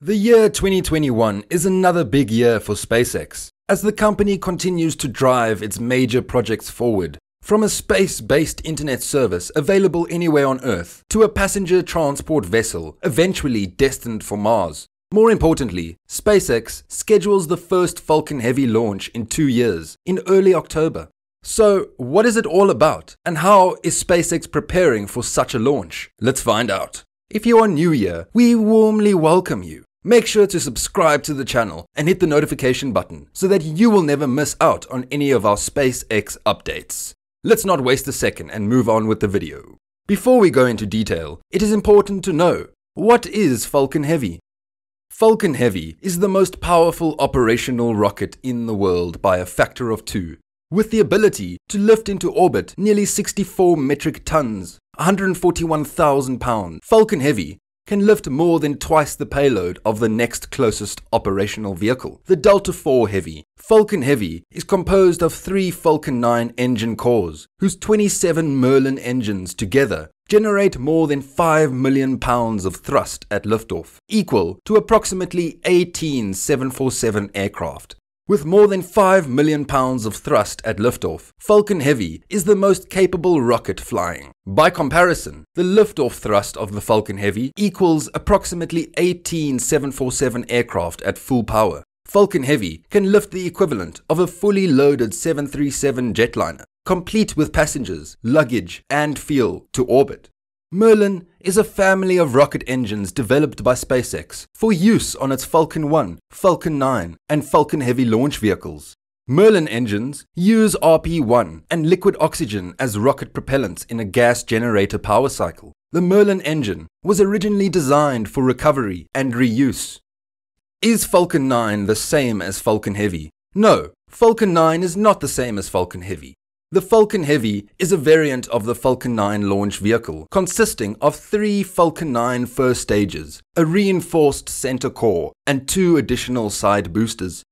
The year 2021 is another big year for SpaceX as the company continues to drive its major projects forward. From a space based internet service available anywhere on Earth to a passenger transport vessel eventually destined for Mars. More importantly, SpaceX schedules the first Falcon Heavy launch in two years, in early October. So, what is it all about, and how is SpaceX preparing for such a launch? Let's find out. If you are new here, we warmly welcome you. Make sure to subscribe to the channel and hit the notification button so that you will never miss out on any of our SpaceX updates. Let's not waste a second and move on with the video. Before we go into detail, it is important to know what is Falcon Heavy? Falcon Heavy is the most powerful operational rocket in the world by a factor of two, with the ability to lift into orbit nearly 64 metric tons, 141,000 pounds. Falcon Heavy can lift more than twice the payload of the next closest operational vehicle, the Delta IV Heavy. Falcon Heavy is composed of three Falcon 9 engine cores, whose 27 Merlin engines together generate more than 5 million pounds of thrust at liftoff, equal to approximately 18 747 aircraft. With more than 5 million pounds of thrust at liftoff, Falcon Heavy is the most capable rocket flying. By comparison, the liftoff thrust of the Falcon Heavy equals approximately 18 747 aircraft at full power. Falcon Heavy can lift the equivalent of a fully loaded 737 jetliner, complete with passengers, luggage, and fuel, to orbit. Merlin is a family of rocket engines developed by SpaceX for use on its Falcon 1, Falcon 9, and Falcon Heavy launch vehicles. Merlin engines use RP-1 and liquid oxygen as rocket propellants in a gas generator power cycle. The Merlin engine was originally designed for recovery and reuse. Is Falcon 9 the same as Falcon Heavy? No, Falcon 9 is not the same as Falcon Heavy. The Falcon Heavy is a variant of the Falcon 9 launch vehicle, consisting of three Falcon 9 first stages, a reinforced center core, and two additional side boosters.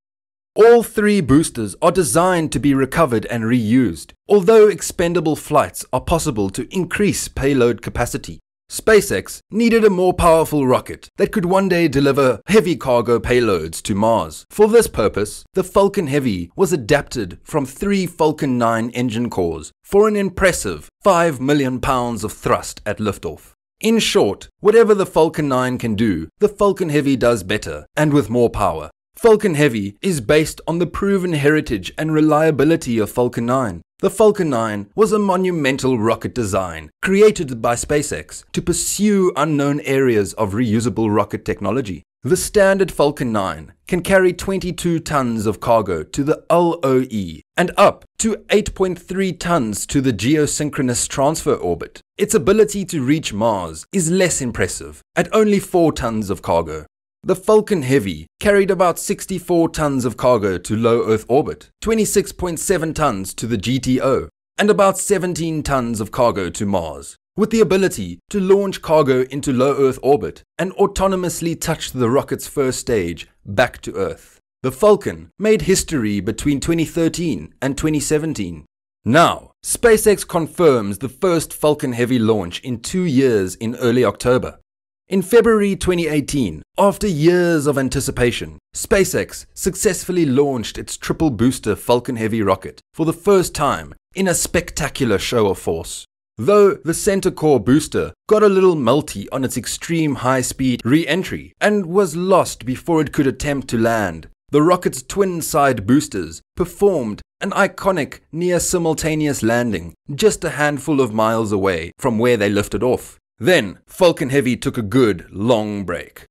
All three boosters are designed to be recovered and reused, although expendable flights are possible to increase payload capacity. SpaceX needed a more powerful rocket that could one day deliver heavy cargo payloads to Mars. For this purpose, the Falcon Heavy was adapted from three Falcon 9 engine cores for an impressive 5 million pounds of thrust at liftoff. In short, whatever the Falcon 9 can do, the Falcon Heavy does better and with more power. Falcon Heavy is based on the proven heritage and reliability of Falcon 9. The Falcon 9 was a monumental rocket design created by SpaceX to pursue unknown areas of reusable rocket technology. The standard Falcon 9 can carry 22 tons of cargo to the LOE and up to 8.3 tons to the geosynchronous transfer orbit. Its ability to reach Mars is less impressive at only 4 tons of cargo. The Falcon Heavy carried about 64 tons of cargo to low Earth orbit, 26.7 tons to the GTO, and about 17 tons of cargo to Mars, with the ability to launch cargo into low Earth orbit and autonomously touch the rocket's first stage back to Earth. The Falcon made history between 2013 and 2017. Now, SpaceX confirms the first Falcon Heavy launch in two years in early October. In February 2018, after years of anticipation, SpaceX successfully launched its triple booster Falcon Heavy rocket for the first time in a spectacular show of force. Though the center core booster got a little melty on its extreme high speed re entry and was lost before it could attempt to land, the rocket's twin side boosters performed an iconic near simultaneous landing just a handful of miles away from where they lifted off. Then, Falcon Heavy took a good, long break.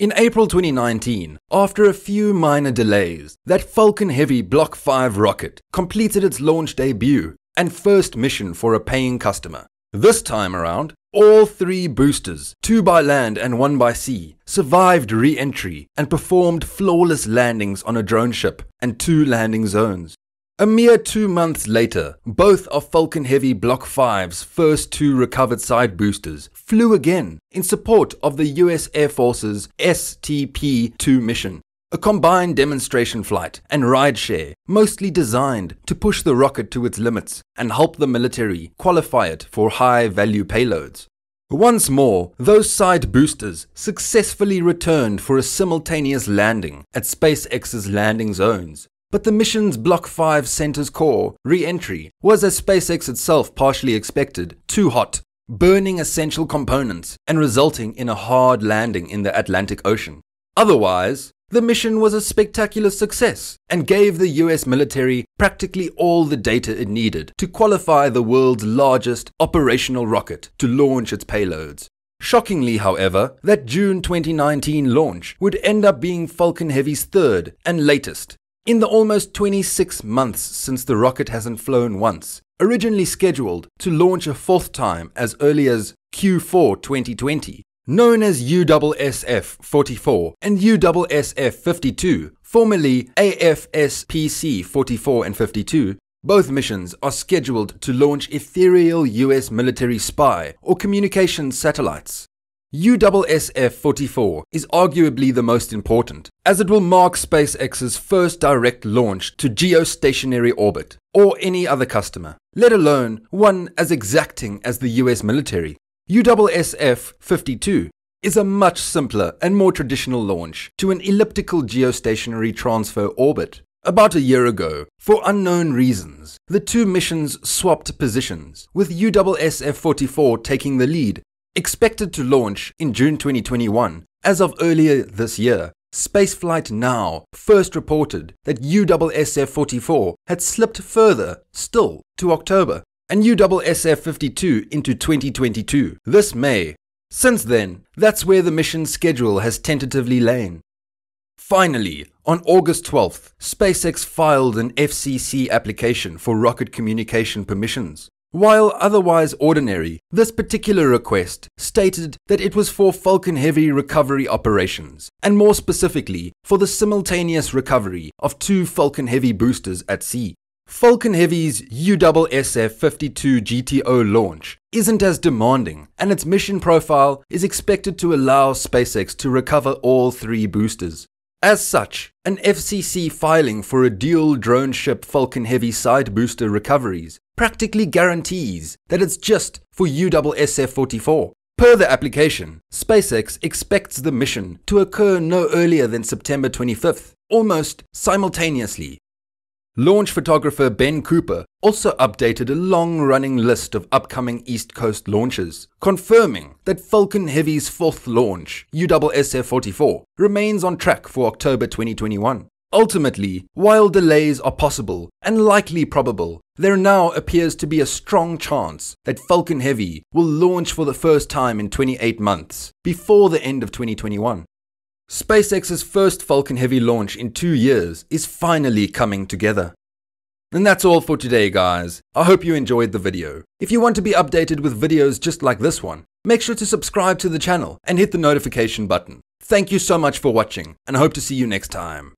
In April 2019, after a few minor delays, that Falcon Heavy Block 5 rocket completed its launch debut and first mission for a paying customer. This time around, all three boosters, two by land and one by sea, survived re entry and performed flawless landings on a drone ship and two landing zones. A mere two months later, both of Falcon Heavy Block 5's first two recovered side boosters flew again in support of the US Air Force's STP 2 mission, a combined demonstration flight and rideshare mostly designed to push the rocket to its limits and help the military qualify it for high value payloads. Once more, those side boosters successfully returned for a simultaneous landing at SpaceX's landing zones. But the mission's Block 5 Center's core re-entry was, as SpaceX itself partially expected, too hot, burning essential components and resulting in a hard landing in the Atlantic Ocean. Otherwise, the mission was a spectacular success and gave the US military practically all the data it needed to qualify the world's largest operational rocket to launch its payloads. Shockingly, however, that June 2019 launch would end up being Falcon Heavy's third and latest. In the almost 26 months since the rocket hasn't flown once, originally scheduled to launch a fourth time as early as Q4 2020, known as USSF 44 and USSF 52, formerly AFSPC 44 and 52, both missions are scheduled to launch ethereal US military spy or communications satellites. USSF 44 is arguably the most important, as it will mark SpaceX's first direct launch to geostationary orbit, or any other customer, let alone one as exacting as the US military. USSF 52 is a much simpler and more traditional launch to an elliptical geostationary transfer orbit. About a year ago, for unknown reasons, the two missions swapped positions, with USSF 44 taking the lead. Expected to launch in June 2021, as of earlier this year, Spaceflight Now first reported that USSF 44 had slipped further, still, to October and USSF 52 into 2022, this May. Since then, that's where the mission schedule has tentatively lain. Finally, on August 12th, SpaceX filed an FCC application for rocket communication permissions. While otherwise ordinary, this particular request stated that it was for Falcon Heavy recovery operations, and more specifically, for the simultaneous recovery of two Falcon Heavy boosters at sea. Falcon Heavy's USSF 52 GTO launch isn't as demanding, and its mission profile is expected to allow SpaceX to recover all three boosters. As such, an FCC filing for a dual drone ship Falcon Heavy side booster recoveries practically guarantees that it's just for USSF 44. Per the application, SpaceX expects the mission to occur no earlier than September 25th, almost simultaneously Launch photographer Ben Cooper also updated a long running list of upcoming East Coast launches, confirming that Falcon Heavy's fourth launch, USSF 44, remains on track for October 2021. Ultimately, while delays are possible and likely probable, there now appears to be a strong chance that Falcon Heavy will launch for the first time in 28 months, before the end of 2021. SpaceX's first Falcon Heavy launch in two years is finally coming together. And that's all for today guys. I hope you enjoyed the video. If you want to be updated with videos just like this one, make sure to subscribe to the channel and hit the notification button. Thank you so much for watching and I hope to see you next time.